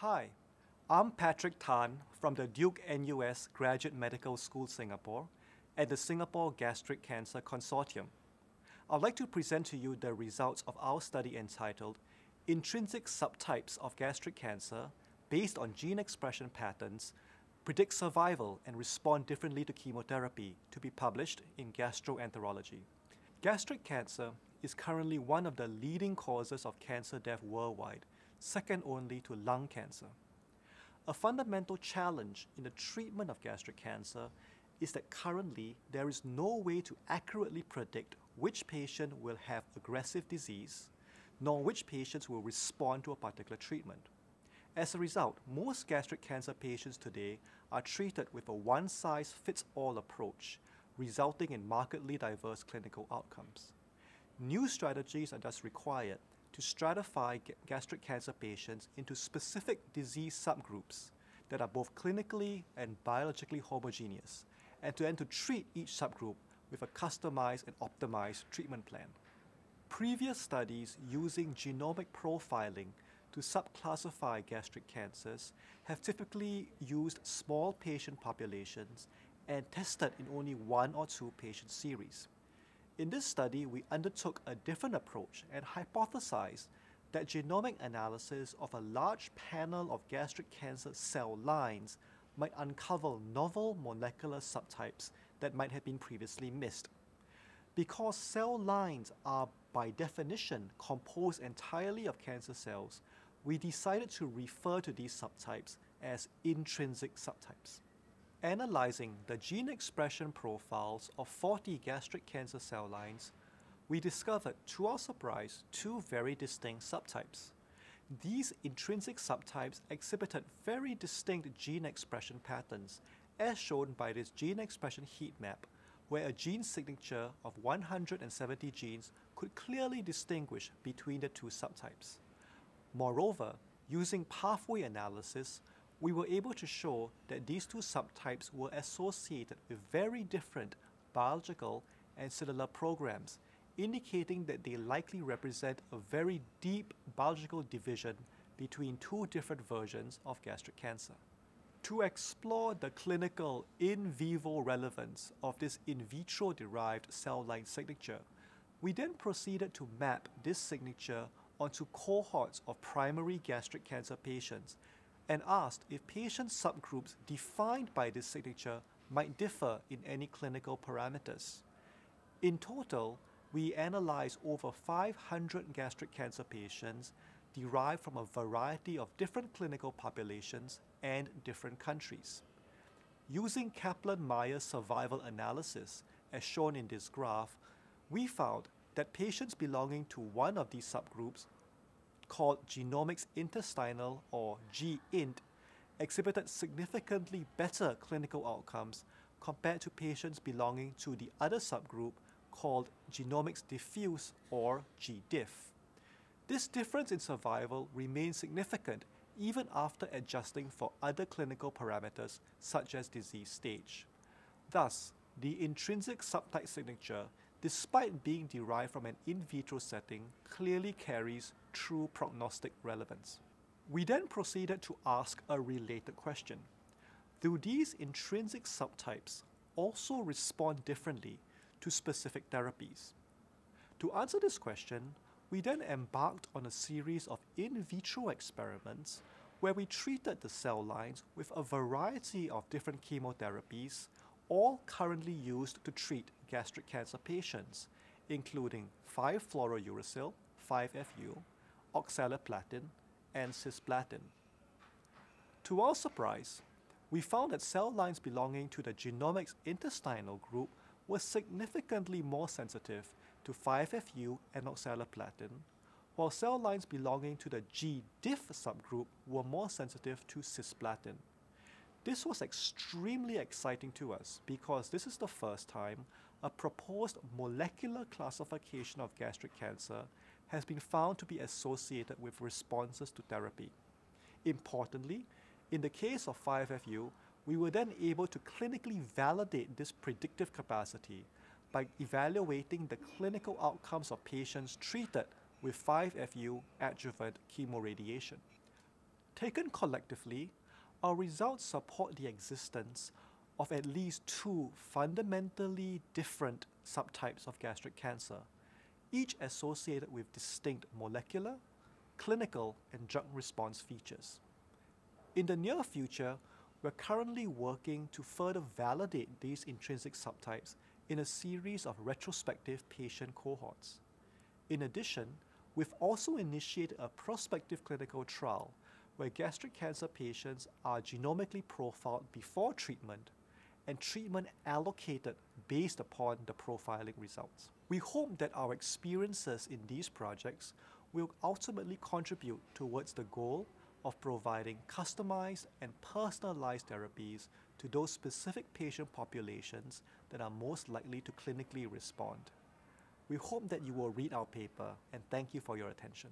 Hi, I'm Patrick Tan from the Duke NUS Graduate Medical School Singapore and the Singapore Gastric Cancer Consortium. I'd like to present to you the results of our study entitled Intrinsic Subtypes of Gastric Cancer based on gene expression patterns predict survival and respond differently to chemotherapy to be published in Gastroenterology. Gastric cancer is currently one of the leading causes of cancer death worldwide, second only to lung cancer. A fundamental challenge in the treatment of gastric cancer is that currently there is no way to accurately predict which patient will have aggressive disease, nor which patients will respond to a particular treatment. As a result, most gastric cancer patients today are treated with a one-size-fits-all approach, resulting in markedly diverse clinical outcomes. New strategies are thus required to stratify gastric cancer patients into specific disease subgroups that are both clinically and biologically homogeneous, and to then to treat each subgroup with a customized and optimized treatment plan. Previous studies using genomic profiling to subclassify gastric cancers have typically used small patient populations and tested in only one or two patient series. In this study, we undertook a different approach and hypothesized that genomic analysis of a large panel of gastric cancer cell lines might uncover novel molecular subtypes that might have been previously missed. Because cell lines are by definition composed entirely of cancer cells, we decided to refer to these subtypes as intrinsic subtypes. Analyzing the gene expression profiles of 40 gastric cancer cell lines, we discovered, to our surprise, two very distinct subtypes. These intrinsic subtypes exhibited very distinct gene expression patterns, as shown by this gene expression heat map, where a gene signature of 170 genes could clearly distinguish between the two subtypes. Moreover, using pathway analysis, we were able to show that these two subtypes were associated with very different biological and cellular programs, indicating that they likely represent a very deep biological division between two different versions of gastric cancer. To explore the clinical in vivo relevance of this in vitro derived cell line signature, we then proceeded to map this signature onto cohorts of primary gastric cancer patients and asked if patient subgroups defined by this signature might differ in any clinical parameters. In total, we analyzed over 500 gastric cancer patients derived from a variety of different clinical populations and different countries. Using Kaplan-Meier survival analysis, as shown in this graph, we found that patients belonging to one of these subgroups, called genomics intestinal or GINT, exhibited significantly better clinical outcomes compared to patients belonging to the other subgroup called genomics diffuse or GDIF. This difference in survival remains significant even after adjusting for other clinical parameters such as disease stage. Thus, the intrinsic subtype signature despite being derived from an in vitro setting, clearly carries true prognostic relevance. We then proceeded to ask a related question. Do these intrinsic subtypes also respond differently to specific therapies? To answer this question, we then embarked on a series of in vitro experiments where we treated the cell lines with a variety of different chemotherapies all currently used to treat gastric cancer patients, including 5-fluorouracil, 5-FU, oxaliplatin, and cisplatin. To our surprise, we found that cell lines belonging to the genomics intestinal group were significantly more sensitive to 5-FU and oxaliplatin, while cell lines belonging to the G-diff subgroup were more sensitive to cisplatin. This was extremely exciting to us because this is the first time a proposed molecular classification of gastric cancer has been found to be associated with responses to therapy. Importantly, in the case of 5FU, we were then able to clinically validate this predictive capacity by evaluating the clinical outcomes of patients treated with 5FU adjuvant chemoradiation. Taken collectively, our results support the existence of at least two fundamentally different subtypes of gastric cancer, each associated with distinct molecular, clinical, and drug response features. In the near future, we're currently working to further validate these intrinsic subtypes in a series of retrospective patient cohorts. In addition, we've also initiated a prospective clinical trial where gastric cancer patients are genomically profiled before treatment and treatment allocated based upon the profiling results. We hope that our experiences in these projects will ultimately contribute towards the goal of providing customized and personalized therapies to those specific patient populations that are most likely to clinically respond. We hope that you will read our paper and thank you for your attention.